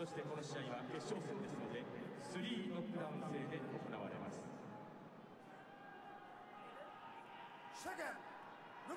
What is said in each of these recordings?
そしてこの試合は決勝戦ですので3ノックダウン制で行われます。Second, look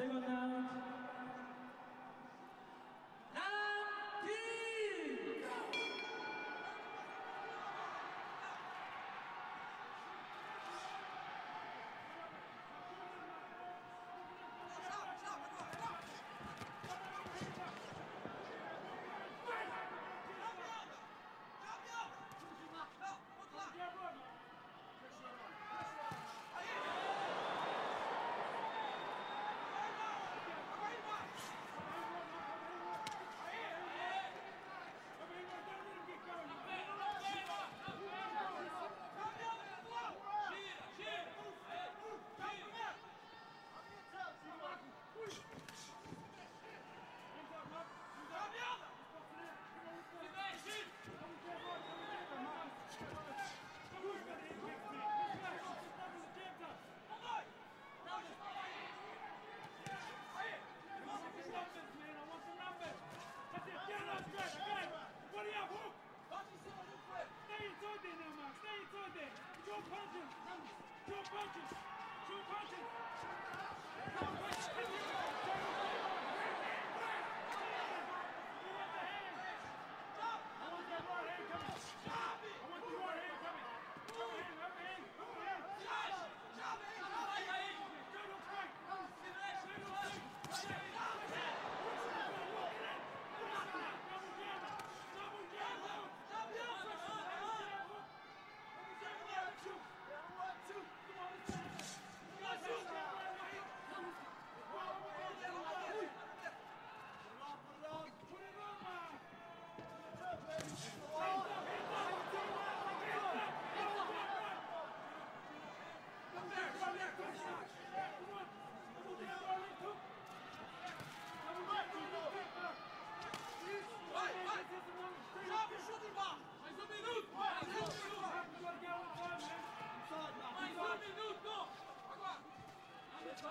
Second. Round punches! Two punches! Two punches! Two punches!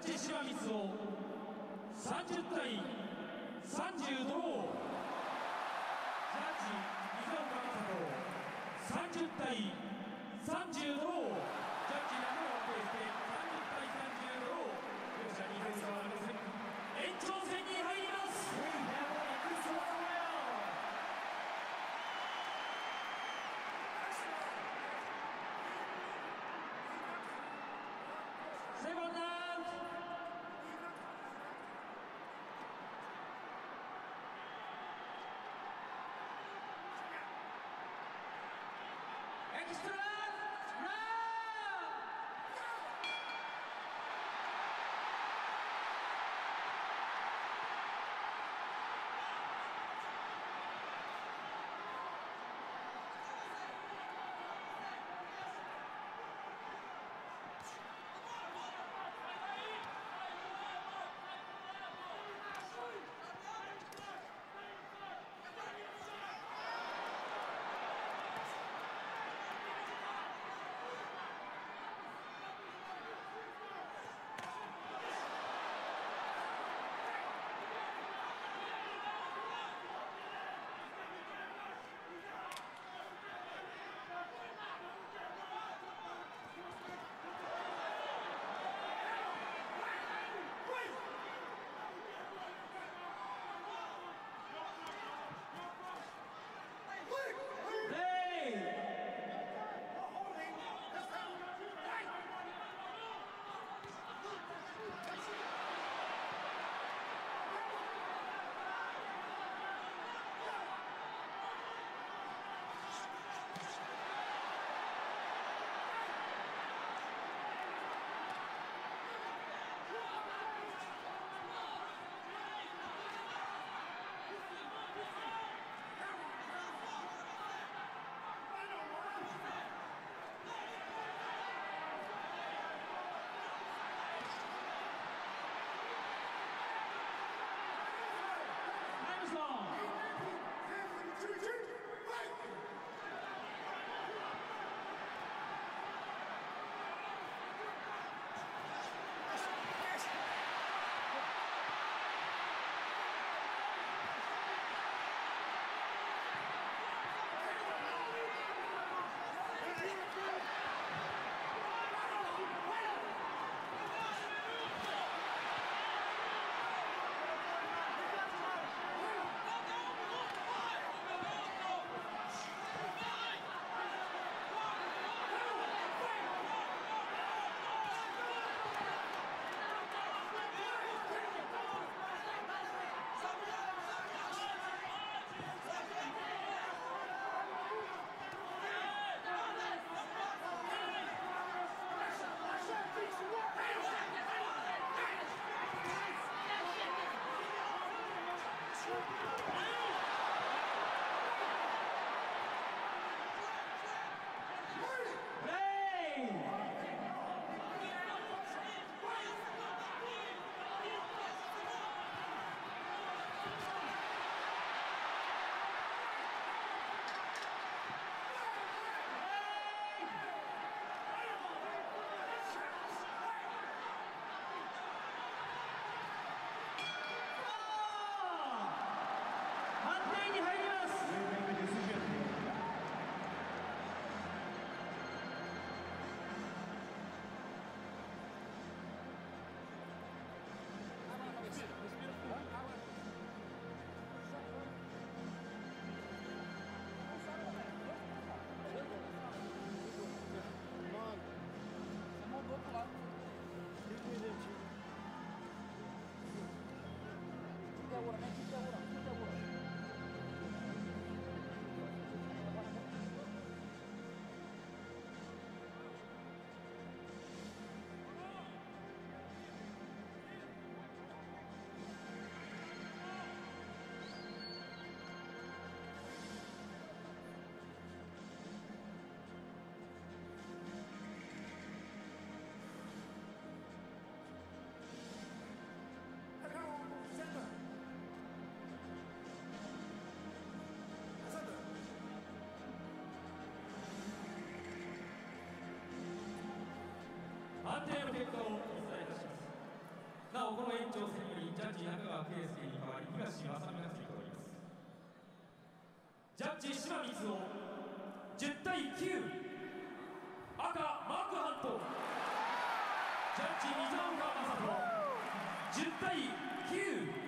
舘島光を30対30判定の結果をお伝えいたします。なおこの延長戦よりジャッジ中川圭介に代わり東正美がついております。ジャッジ島光を10対9赤マークハントジャッジ水岡雅人10対9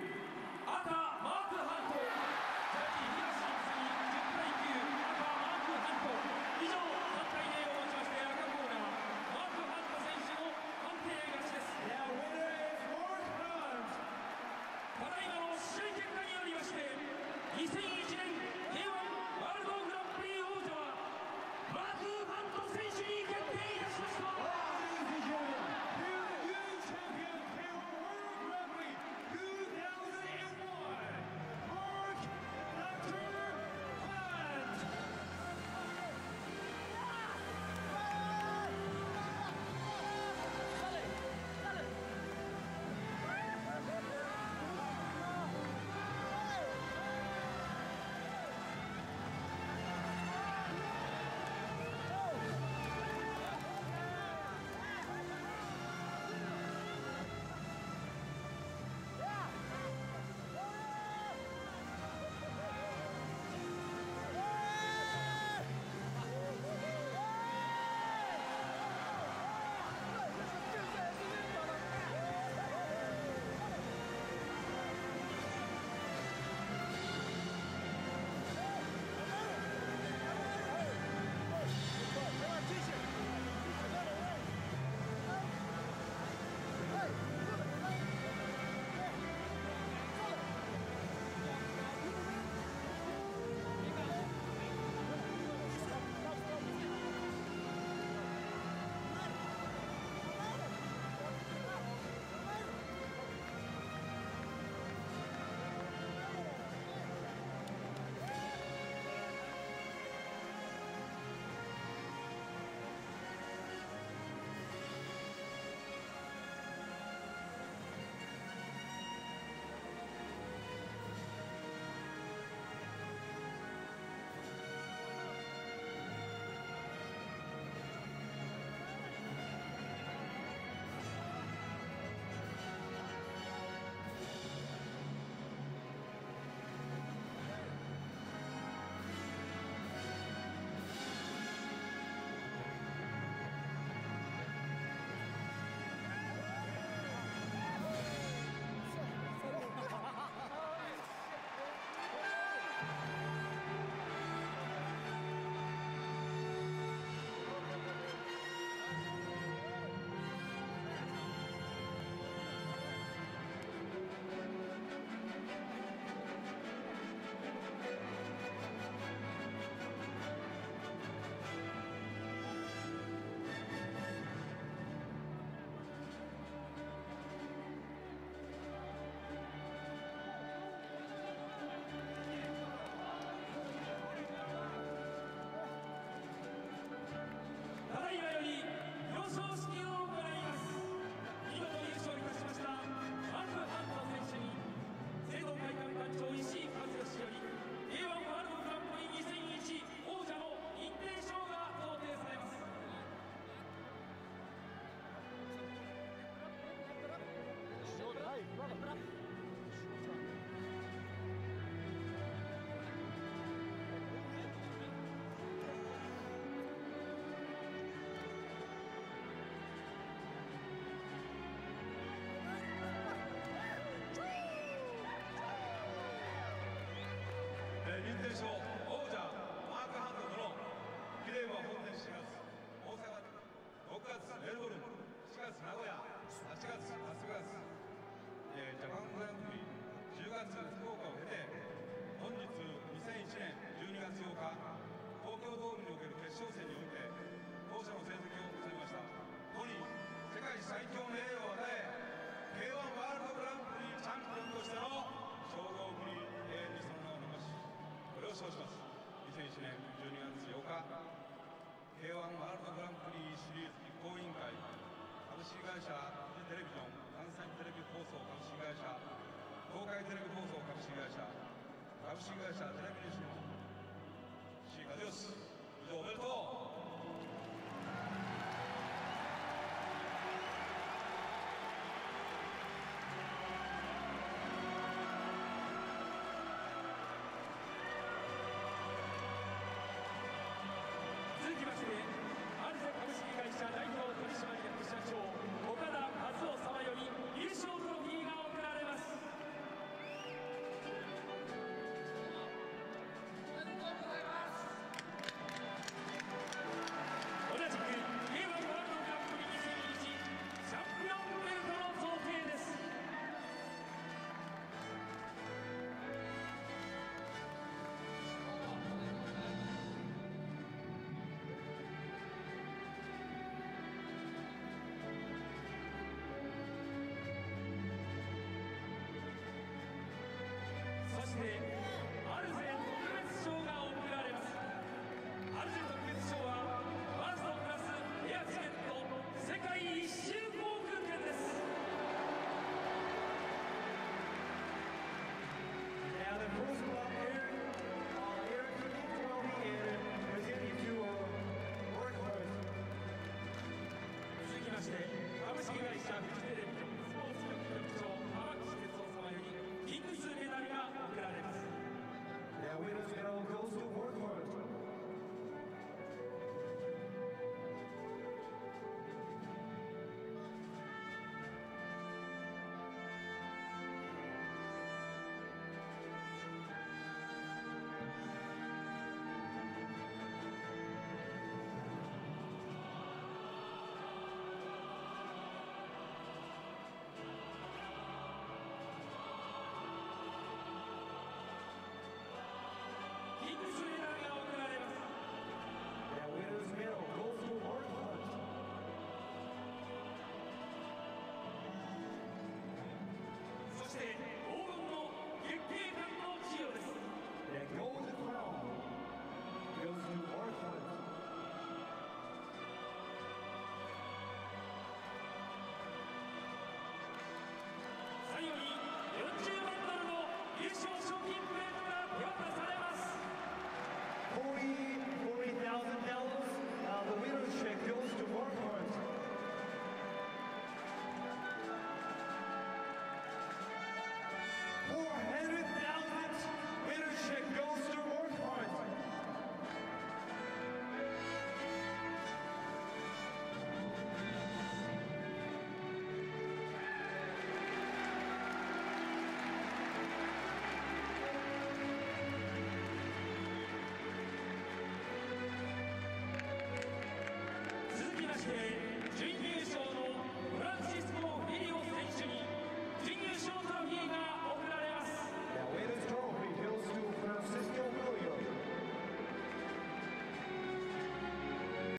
勝します。2001年12月8日 K1 ワールドグランプリシリーズ実行委員会株式会社フジテレビジョン関西テレビ放送株式会社東海テレビ放送株式会社株式会社テレビ西日本 C 和義以上おめでとう。Corey